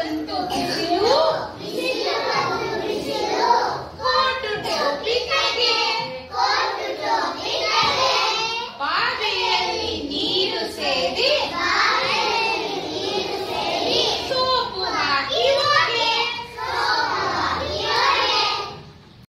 Bentuk.